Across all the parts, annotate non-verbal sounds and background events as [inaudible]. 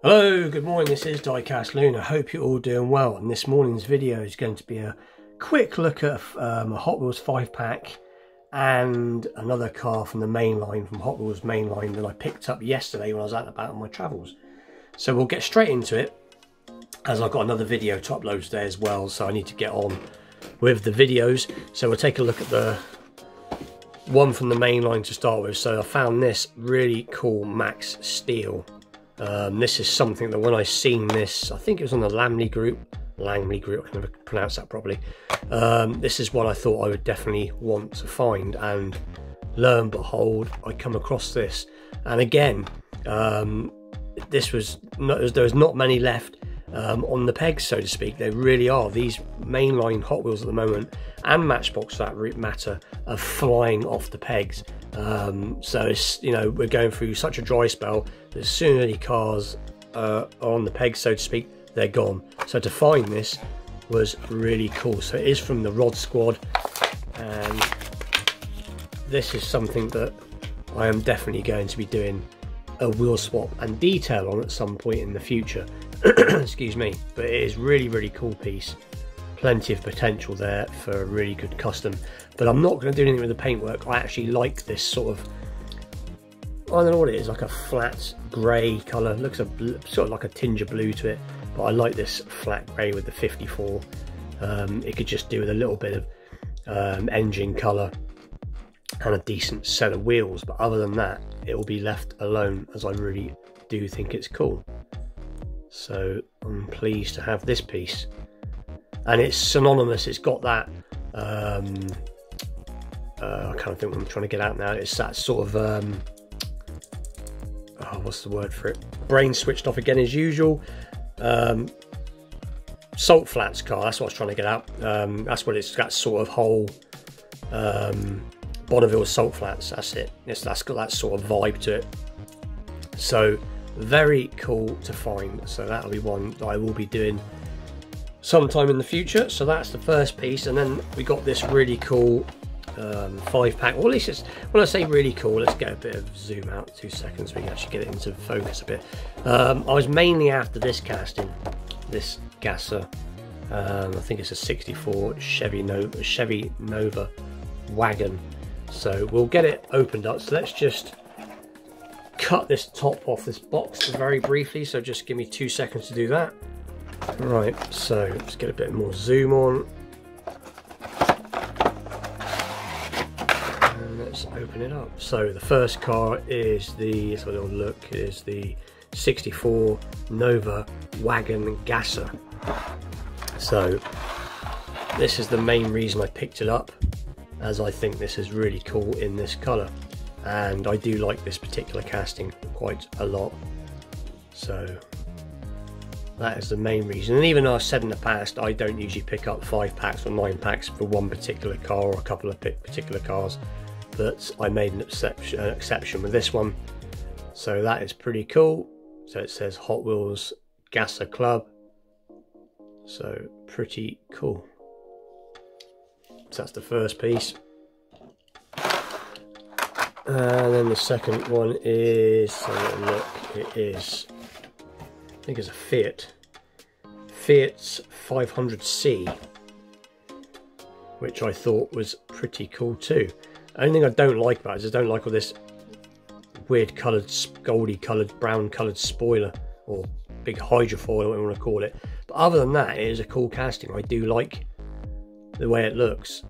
Hello, good morning. This is Diecast Loon. I hope you're all doing well. And this morning's video is going to be a quick look at um, a Hot Wheels 5 pack and another car from the main line, from Hot Wheels main line that I picked up yesterday when I was out and about on my travels. So we'll get straight into it as I've got another video to upload today as well. So I need to get on with the videos. So we'll take a look at the one from the main line to start with. So I found this really cool Max Steel um, this is something that when I seen this, I think it was on the Lamley group, Langley group, I can never pronounce that properly. Um, this is what I thought I would definitely want to find, and lo and behold, I come across this. And again, um, this was not, there was not many left um, on the pegs, so to speak. They really are. These mainline Hot Wheels at the moment, and Matchbox for that matter, are flying off the pegs. Um, so it's you know we're going through such a dry spell that as soon as any cars uh, are on the pegs, so to speak, they're gone. So to find this was really cool. So it is from the Rod Squad, and this is something that I am definitely going to be doing a wheel swap and detail on at some point in the future. [clears throat] excuse me but it is really really cool piece plenty of potential there for a really good custom but I'm not going to do anything with the paintwork. I actually like this sort of I don't know what it is like a flat grey colour looks a, sort of like a tinge of blue to it but I like this flat grey with the 54 um, it could just do with a little bit of um, engine colour and a decent set of wheels but other than that it will be left alone as I really do think it's cool. So I'm pleased to have this piece. And it's synonymous, it's got that, um, uh, I kind of think what I'm trying to get out now. It's that sort of, um, oh, what's the word for it? Brain switched off again as usual. Um, salt flats car, that's what I was trying to get out. Um, that's what it's got sort of whole um, Bonneville salt flats, that's it. It's, that's got that sort of vibe to it. So very cool to find so that'll be one that I will be doing sometime in the future. So that's the first piece and then we got this really cool um, five pack. Well at least it's when I say really cool let's get a bit of zoom out two seconds we can actually get it into focus a bit. Um, I was mainly after this casting this gasser. Um, I think it's a 64 Chevy Nova Chevy Nova wagon. So we'll get it opened up. So let's just cut this top off this box very briefly, so just give me two seconds to do that. Right, so let's get a bit more zoom on. And let's open it up. So the first car is the, let's have a little look, is the 64 Nova Wagon Gasser. So this is the main reason I picked it up, as I think this is really cool in this colour and I do like this particular casting quite a lot so that is the main reason. And even though I've said in the past I don't usually pick up five packs or nine packs for one particular car or a couple of particular cars but I made an exception, an exception with this one. So that is pretty cool. So it says Hot Wheels Gasser Club. So pretty cool. So that's the first piece. And then the second one is, look, it is, think it's a Fiat. Fiat's 500C, which I thought was pretty cool too. Only thing I don't like about it is I don't like all this weird coloured, goldy coloured, brown coloured spoiler, or big hydrofoil, whatever you want to call it. But other than that, it is a cool casting. I do like the way it looks.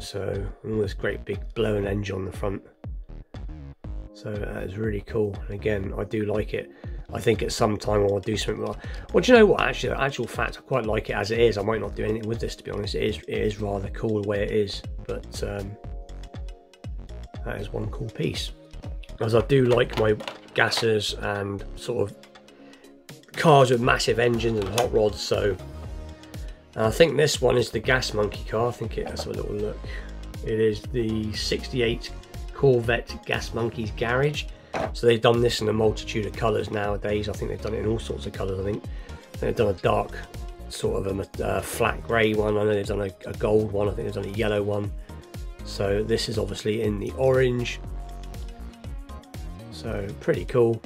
So, all this great big blown engine on the front. So that is really cool. And again, I do like it. I think at some time I'll do something. Well, well, do you know what? Actually, the actual fact, I quite like it as it is. I might not do anything with this, to be honest. It is, it is rather cool the way it is. But um, that is one cool piece. As I do like my gassers and sort of cars with massive engines and hot rods. So I think this one is the Gas Monkey car. I think it has a little look. It is the 68 Corvette Gas Monkeys Garage. So they've done this in a multitude of colours nowadays. I think they've done it in all sorts of colours. I think they've done a dark sort of a, a uh, flat grey one. I know they've done a, a, gold one. I think they've done a yellow one. So this is obviously in the orange. So pretty cool.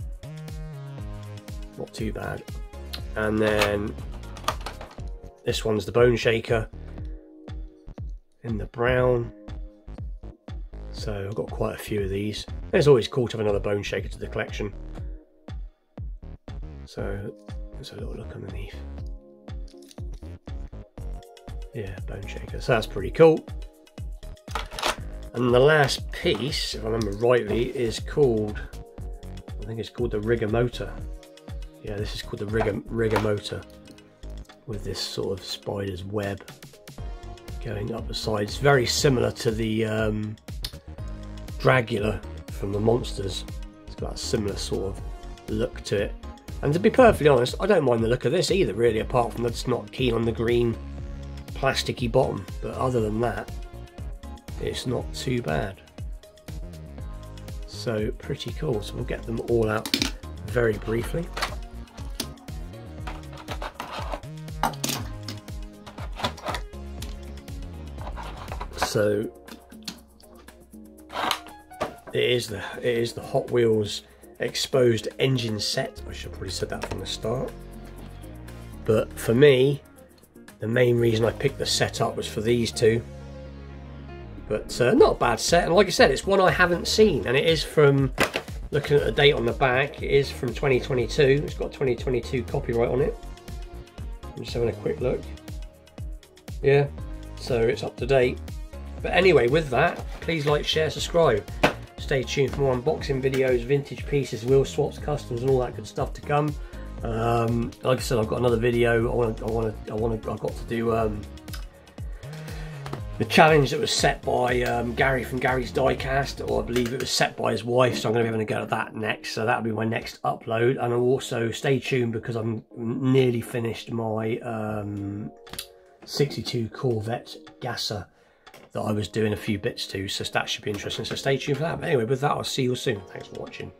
not too bad. And then this one's the Bone Shaker in the brown. So I've got quite a few of these. It's always cool to have another Bone Shaker to the collection. So let's have a little look underneath. Yeah, Bone Shaker. So that's pretty cool. And the last piece, if I remember rightly, is called, I think it's called the Rigor Motor. Yeah, this is called the Rigor, Rigor Motor with this sort of spider's web going up the sides. Very similar to the um, Dragula from the Munsters. It's got a similar sort of look to it. And to be perfectly honest, I don't mind the look of this either, really, apart from that it's not keen on the green plasticky bottom. But other than that, it's not too bad. So pretty cool. So we'll get them all out very briefly. So it is the it is the Hot Wheels exposed engine set. I should probably said that from the start. But for me, the main reason I picked the set up was for these two. But uh, not a bad set, and like I said, it's one I haven't seen, and it is from, looking at the date on the back, it is from 2022. It's got 2022 copyright on it. I'm just having a quick look. Yeah, so it's up to date. But anyway, with that, please like, share, subscribe. Stay tuned for more unboxing videos, vintage pieces, wheel swaps, customs, and all that good stuff to come. Um, like I said, I've got another video. I want to, I want to, I want to, I've got to do um, the challenge that was set by um, Gary from Gary's Diecast, or I believe it was set by his wife. So I'm going to be having a go at that next. So that'll be my next upload. And I'll also stay tuned because I'm nearly finished my um, 62 Corvette Gasser that I was doing a few bits to. So that should be interesting. So stay tuned for that. But anyway, with that, I'll see you soon. Thanks for watching.